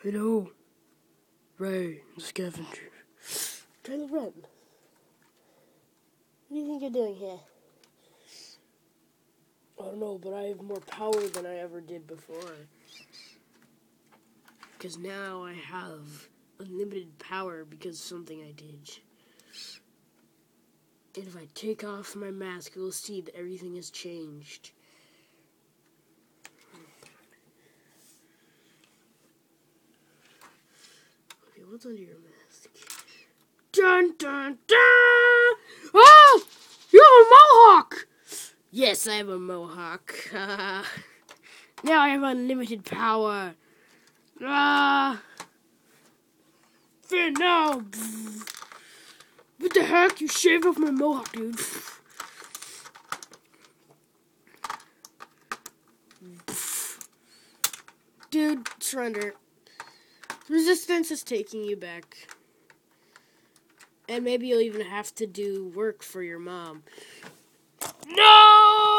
Hello. Rey, the scavenger. Kylo Ren. What do you think you're doing here? I don't know, but I have more power than I ever did before. Because now I have unlimited power because of something I did. And if I take off my mask, you'll see that everything has changed. What's under your mask? Dun dun dun! Oh! You have a mohawk! Yes, I have a mohawk. now I have unlimited power. Ah! Finn, now! What the heck? You shaved off my mohawk, dude. Dude, surrender. Resistance is taking you back. And maybe you'll even have to do work for your mom. No!